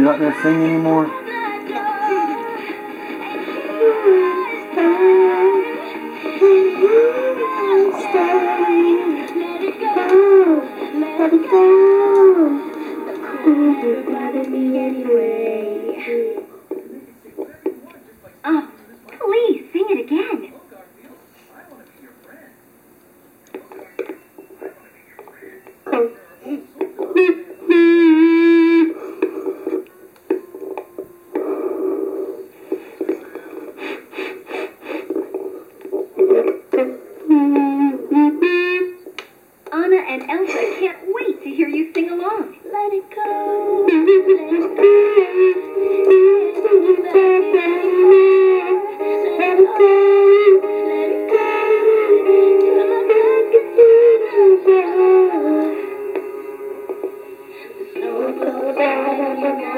You're not gonna sing anymore? Let it go. Me anyway. Oh,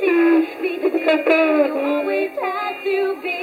Because always had to be.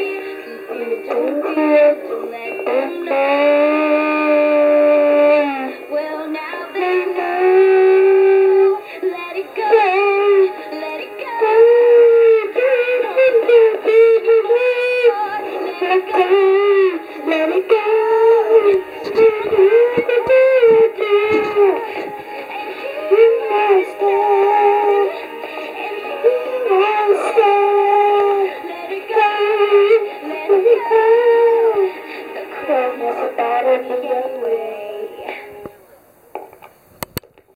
Everybody together.